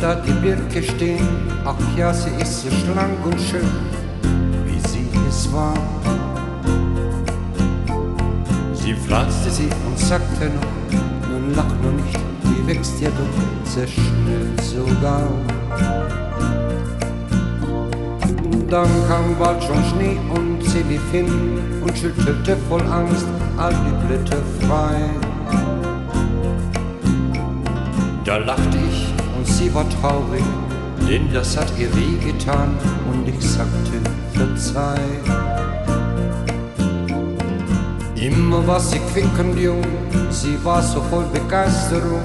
da die Birke stehen, ach ja, sie ist so schlank und schön, wie sie es war. Sie pflanzte sie und sagte noch, nun lach nur nicht, die wächst ja doch sehr schnell sogar. Dann kam bald schon Schnee und sie lief hin und schüttelte voll Angst all die Blätter frei. Da lachte ich und sie war traurig, denn das hat ihr wehgetan und ich sagte, verzeih. Immer war sie quickend jung, sie war so voll Begeisterung,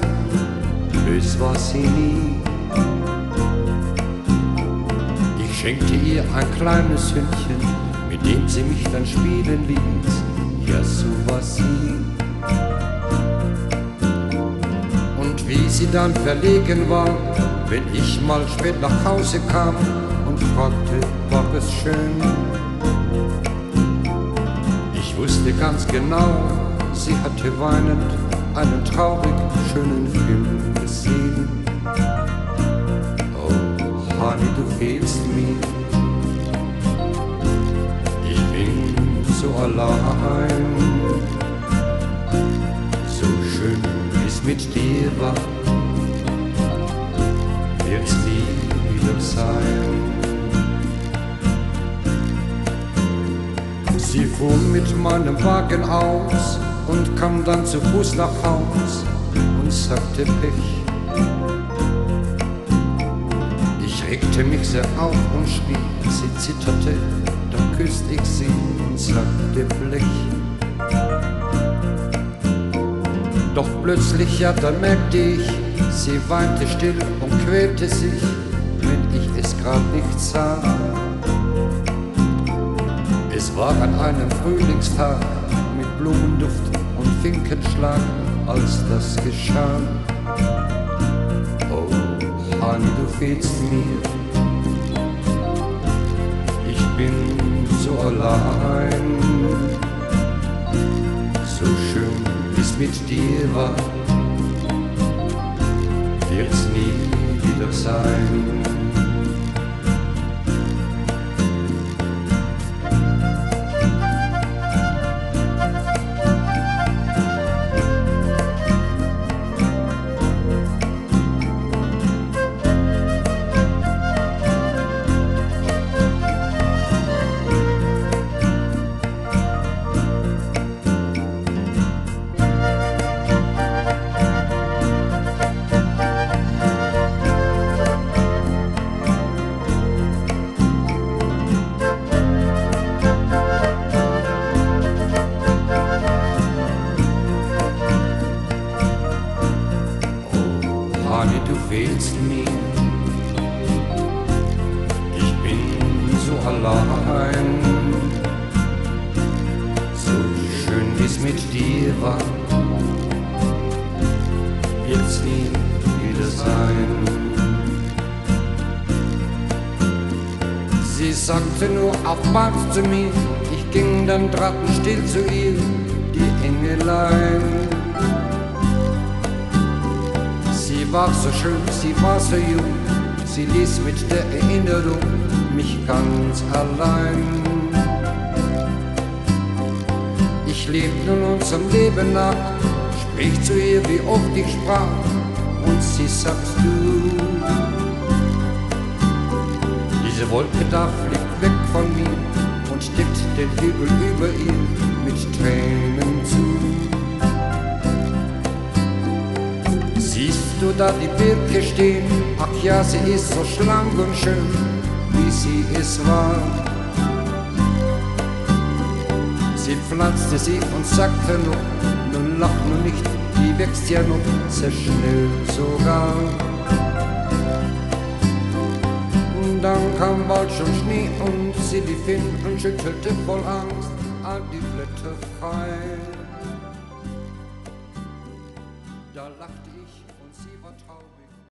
bös war sie nie. Ich schenkte ihr ein kleines Hündchen, mit dem sie mich dann spielen ließ, ja so war sie. Sie dann verlegen war, wenn ich mal spät nach Hause kam und fragte, war es schön. Ich wusste ganz genau, sie hatte weinend einen traurig schönen Film gesehen. Oh, Honey, du fehlst mir. Ich bin so allein. So schön, wie's mit dir war, wird's nie wieder sein. Sie fuhr mit meinem Wagen aus und kam dann zu Fuß nach Haus und sagte Pech. Ich regte mich sehr auf und schrie, sie zitterte, da küsste ich sie und sagte Blech. Doch plötzlich, ja, da merkte ich, sie weinte still und quälte sich, wenn ich es grad nicht sah. Es war an einem Frühlingstag mit Blumenduft und Finkenschlag, als das geschah. Oh, Honey, du fehlst mir. Ich bin so allein. Wie's mit dir war, wird's nie wieder sein. Honey, du fehlst mir. Ich bin so allein. So schön wie's mit dir war, wird's nie wieder sein. Sie sagte nur auf zu mir, ich ging dann drappenstill zu ihr, war so schön, sie war so jung, sie ließ mit der Erinnerung mich ganz allein. Ich leb nun unserem Leben nach, sprich zu ihr, wie oft ich sprach, und sie sagt du. Diese Wolke da fliegt weg von mir und deckt den Himmel über ihr mit Tränen da die Birke stehen? Ach ja, sie ist so schlank und schön, wie sie es war. Sie pflanzte sie und sagte nur, nun lach nur nicht, die wächst ja noch sehr schnell sogar. Dann kam bald schon Schnee und sie lief hin und schüttelte voll Angst all die Blätter frei.